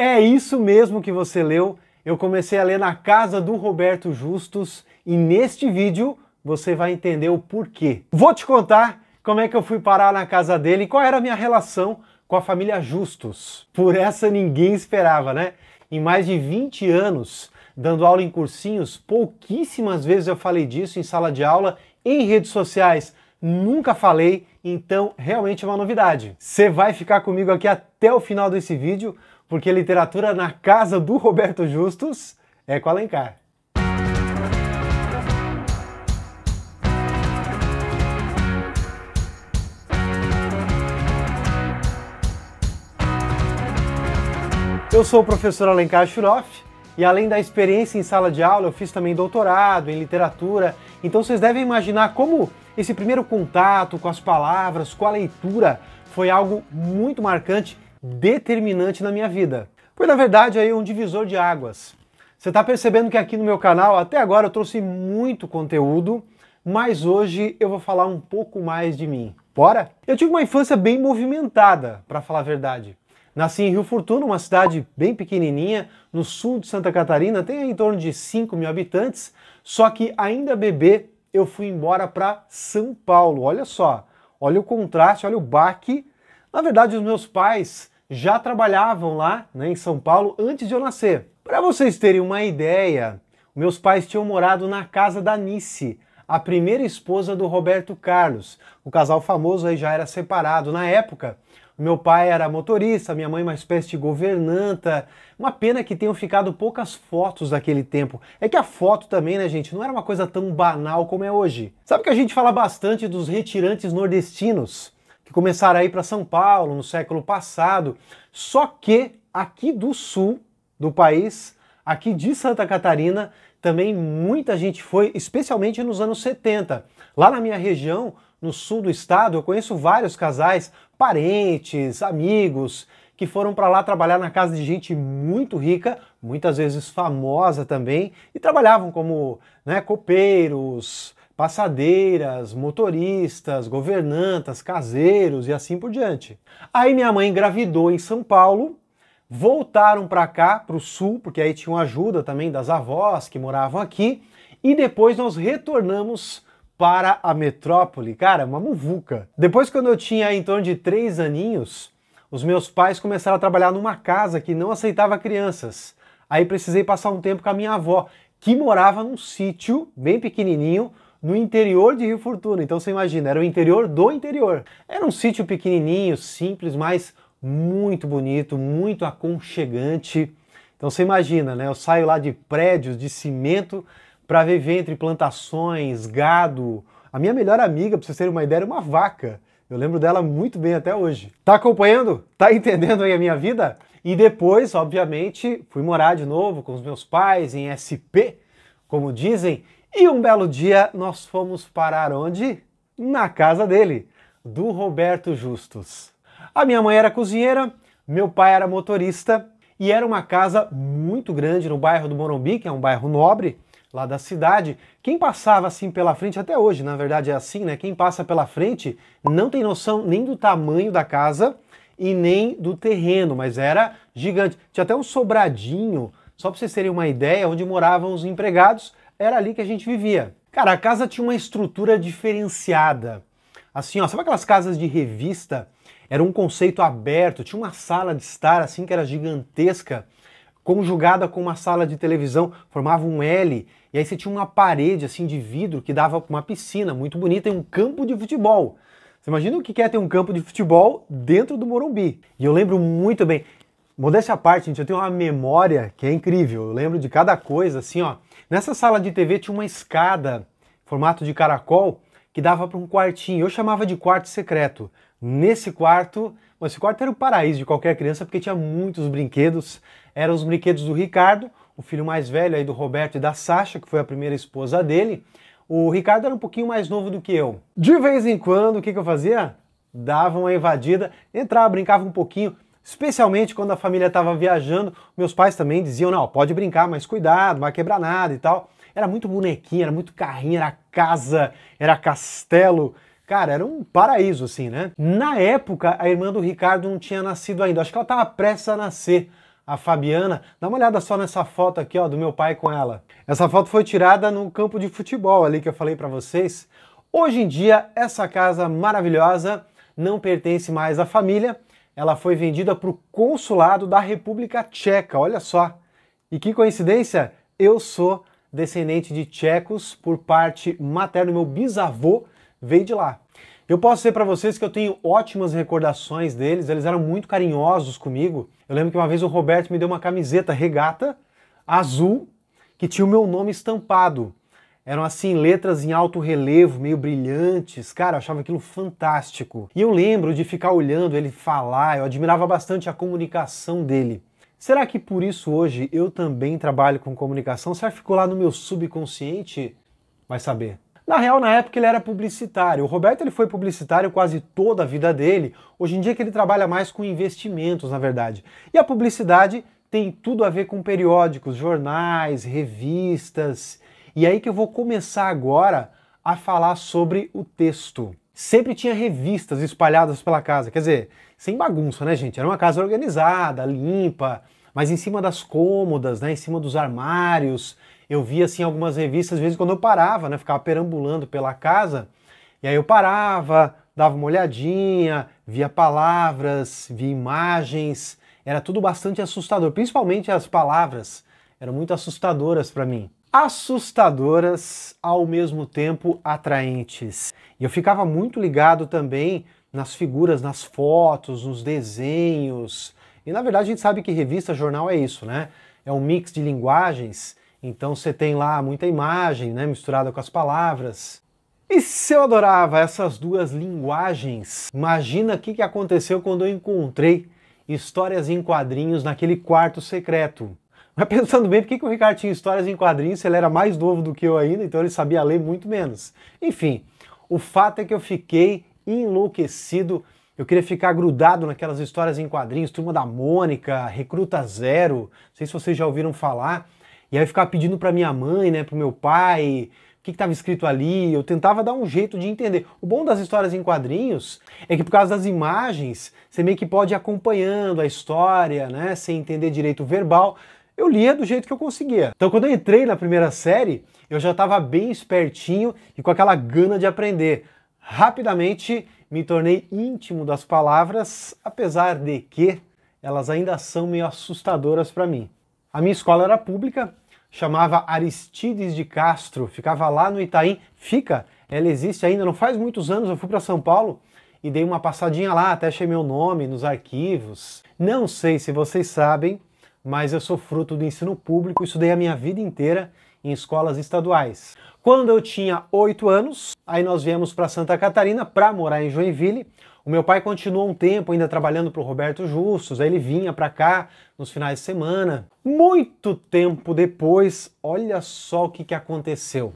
É isso mesmo que você leu. Eu comecei a ler na casa do Roberto Justus e neste vídeo você vai entender o porquê. Vou te contar como é que eu fui parar na casa dele e qual era a minha relação com a família Justus. Por essa ninguém esperava, né? Em mais de 20 anos dando aula em cursinhos, pouquíssimas vezes eu falei disso em sala de aula, em redes sociais, nunca falei, então realmente é uma novidade. Você vai ficar comigo aqui até o final desse vídeo, porque literatura na casa do Roberto Justus é com Alencar. Eu sou o professor Alencar Schuroff e além da experiência em sala de aula, eu fiz também doutorado em literatura. Então vocês devem imaginar como esse primeiro contato com as palavras, com a leitura, foi algo muito marcante, determinante na minha vida. Foi na verdade aí um divisor de águas. Você está percebendo que aqui no meu canal, até agora eu trouxe muito conteúdo, mas hoje eu vou falar um pouco mais de mim. Bora? Eu tive uma infância bem movimentada, para falar a verdade. Nasci em Rio Fortuna, uma cidade bem pequenininha, no sul de Santa Catarina, tem em torno de 5 mil habitantes, só que ainda bebê eu fui embora para São Paulo. Olha só, olha o contraste, olha o baque. Na verdade, os meus pais já trabalhavam lá né, em São Paulo antes de eu nascer. Para vocês terem uma ideia, meus pais tinham morado na casa da Nice, a primeira esposa do Roberto Carlos. O casal famoso aí já era separado. Na época, meu pai era motorista, minha mãe uma espécie de governanta. Uma pena que tenham ficado poucas fotos daquele tempo. É que a foto também, né, gente, não era uma coisa tão banal como é hoje. Sabe que a gente fala bastante dos retirantes nordestinos que começaram a ir para São Paulo no século passado. Só que aqui do sul do país, aqui de Santa Catarina, também muita gente foi, especialmente nos anos 70. Lá na minha região, no sul do estado, eu conheço vários casais, parentes, amigos, que foram para lá trabalhar na casa de gente muito rica, muitas vezes famosa também, e trabalhavam como né, copeiros, passadeiras, motoristas, governantas, caseiros e assim por diante. Aí minha mãe engravidou em São Paulo, voltaram para cá, para o sul, porque aí tinham ajuda também das avós que moravam aqui, e depois nós retornamos para a metrópole. Cara, uma muvuca. Depois, quando eu tinha em torno de três aninhos, os meus pais começaram a trabalhar numa casa que não aceitava crianças. Aí precisei passar um tempo com a minha avó, que morava num sítio bem pequenininho, no interior de Rio Fortuna. Então você imagina, era o interior do interior. Era um sítio pequenininho, simples, mas muito bonito, muito aconchegante. Então você imagina, né? Eu saio lá de prédios de cimento para viver entre plantações, gado. A minha melhor amiga, para vocês terem uma ideia, era uma vaca. Eu lembro dela muito bem até hoje. Tá acompanhando? Tá entendendo aí a minha vida? E depois, obviamente, fui morar de novo com os meus pais em SP, como dizem, e um belo dia nós fomos parar onde? Na casa dele, do Roberto Justus. A minha mãe era cozinheira, meu pai era motorista e era uma casa muito grande no bairro do Morumbi, que é um bairro nobre, lá da cidade, quem passava assim pela frente, até hoje na verdade é assim, né? Quem passa pela frente não tem noção nem do tamanho da casa e nem do terreno, mas era gigante. Tinha até um sobradinho, só para vocês terem uma ideia, onde moravam os empregados, era ali que a gente vivia. Cara, a casa tinha uma estrutura diferenciada. Assim, ó, sabe aquelas casas de revista? Era um conceito aberto, tinha uma sala de estar assim que era gigantesca conjugada com uma sala de televisão, formava um L, e aí você tinha uma parede assim de vidro que dava uma piscina muito bonita e um campo de futebol. Você imagina o que é ter um campo de futebol dentro do Morumbi? E eu lembro muito bem, modéstia à parte, gente, eu tenho uma memória que é incrível. Eu lembro de cada coisa, assim, ó. Nessa sala de TV tinha uma escada, formato de caracol, que dava para um quartinho. Eu chamava de quarto secreto. Nesse quarto, esse quarto era o paraíso de qualquer criança porque tinha muitos brinquedos. Eram os brinquedos do Ricardo, o filho mais velho aí do Roberto e da Sasha, que foi a primeira esposa dele. O Ricardo era um pouquinho mais novo do que eu. De vez em quando, o que, que eu fazia? Dava uma invadida, entrava, brincava um pouquinho, especialmente quando a família estava viajando. Meus pais também diziam: não, pode brincar, mas cuidado, não vai quebrar nada e tal. Era muito bonequinho, era muito carrinho, era casa, era castelo. Cara, era um paraíso, assim, né? Na época, a irmã do Ricardo não tinha nascido ainda. Acho que ela estava prestes a nascer. a Fabiana. Dá uma olhada só nessa foto aqui, ó, do meu pai com ela. Essa foto foi tirada no campo de futebol ali que eu falei para vocês. Hoje em dia, essa casa maravilhosa não pertence mais à família. Ela foi vendida para o consulado da República Tcheca. Olha só. E que coincidência, eu sou descendente de tchecos por parte materna. Meu bisavô veio de lá. Eu posso dizer para vocês que eu tenho ótimas recordações deles, eles eram muito carinhosos comigo. Eu lembro que uma vez o Roberto me deu uma camiseta regata azul que tinha o meu nome estampado. Eram assim, letras em alto relevo, meio brilhantes. Cara, eu achava aquilo fantástico. E eu lembro de ficar olhando ele falar, eu admirava bastante a comunicação dele. Será que por isso hoje eu também trabalho com comunicação? Será que ficou lá no meu subconsciente? Vai saber. Na real, na época ele era publicitário. O Roberto ele foi publicitário quase toda a vida dele. Hoje em dia que ele trabalha mais com investimentos, na verdade. E a publicidade tem tudo a ver com periódicos, jornais, revistas. E aí que eu vou começar agora a falar sobre o texto. Sempre tinha revistas espalhadas pela casa, quer dizer, sem bagunça, né, gente? Era uma casa organizada, limpa, mas em cima das cômodas, né, em cima dos armários, eu via assim algumas revistas, às vezes quando eu parava, né, ficava perambulando pela casa, e aí eu parava, dava uma olhadinha, via palavras, via imagens, era tudo bastante assustador, principalmente as palavras, eram muito assustadoras para mim. Assustadoras ao mesmo tempo atraentes. E eu ficava muito ligado também nas figuras, nas fotos, nos desenhos. E na verdade a gente sabe que revista, jornal é isso, né? É um mix de linguagens então você tem lá muita imagem né, misturada com as palavras. E se eu adorava essas duas linguagens, imagina o que, que aconteceu quando eu encontrei histórias em quadrinhos naquele quarto secreto. Mas pensando bem, por que, que o Ricardo tinha histórias em quadrinhos se ele era mais novo do que eu ainda, então ele sabia ler muito menos? Enfim, o fato é que eu fiquei enlouquecido, eu queria ficar grudado naquelas histórias em quadrinhos, Turma da Mônica, Recruta Zero, não sei se vocês já ouviram falar, e aí eu ficava pedindo para minha mãe, né, para meu pai, o que estava escrito ali. Eu tentava dar um jeito de entender. O bom das histórias em quadrinhos é que por causa das imagens, você meio que pode ir acompanhando a história, né, sem entender direito o verbal. Eu lia do jeito que eu conseguia. Então quando eu entrei na primeira série, eu já estava bem espertinho e com aquela gana de aprender. Rapidamente me tornei íntimo das palavras, apesar de que elas ainda são meio assustadoras para mim. A minha escola era pública, chamava Aristides de Castro, ficava lá no Itaim. Fica, ela existe ainda, não faz muitos anos eu fui para São Paulo e dei uma passadinha lá, até achei meu nome nos arquivos. Não sei se vocês sabem, mas eu sou fruto do ensino público, estudei a minha vida inteira em escolas estaduais. Quando eu tinha oito anos, aí nós viemos para Santa Catarina para morar em Joinville. O meu pai continuou um tempo ainda trabalhando para o Roberto Justus, aí ele vinha para cá nos finais de semana. Muito tempo depois, olha só o que, que aconteceu.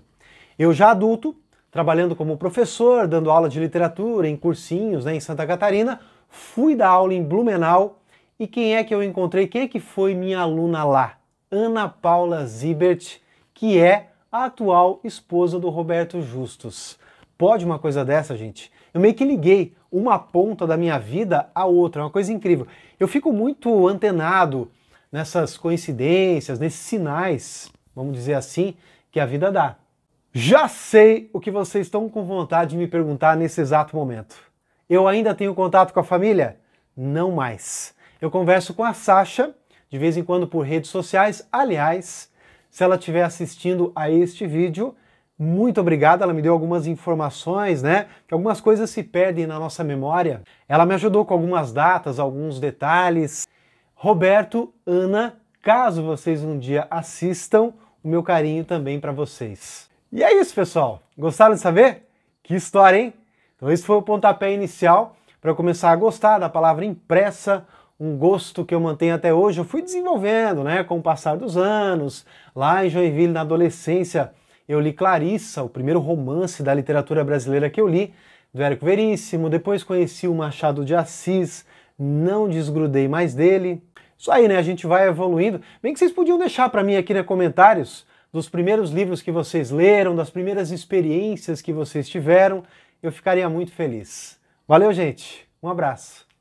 Eu já adulto, trabalhando como professor, dando aula de literatura em cursinhos né, em Santa Catarina, fui dar aula em Blumenau e quem é que eu encontrei? Quem é que foi minha aluna lá? Ana Paula Zibert, que é a atual esposa do Roberto Justus. Pode uma coisa dessa, gente? Eu meio que liguei uma ponta da minha vida à outra, é uma coisa incrível. Eu fico muito antenado nessas coincidências, nesses sinais, vamos dizer assim, que a vida dá. Já sei o que vocês estão com vontade de me perguntar nesse exato momento. Eu ainda tenho contato com a família? Não mais. Eu converso com a Sasha de vez em quando por redes sociais. Aliás, se ela estiver assistindo a este vídeo, muito obrigado, ela me deu algumas informações, né? Que algumas coisas se perdem na nossa memória. Ela me ajudou com algumas datas, alguns detalhes. Roberto, Ana, caso vocês um dia assistam, o meu carinho também para vocês. E é isso, pessoal. Gostaram de saber? Que história, hein? Então esse foi o pontapé inicial para começar a gostar da palavra impressa, um gosto que eu mantenho até hoje. Eu fui desenvolvendo, né, com o passar dos anos. Lá em Joinville, na adolescência, eu li Clarissa, o primeiro romance da literatura brasileira que eu li, do Érico Veríssimo, depois conheci o Machado de Assis, não desgrudei mais dele. Isso aí, né? A gente vai evoluindo. Bem que vocês podiam deixar para mim aqui nos comentários dos primeiros livros que vocês leram, das primeiras experiências que vocês tiveram, eu ficaria muito feliz. Valeu, gente. Um abraço.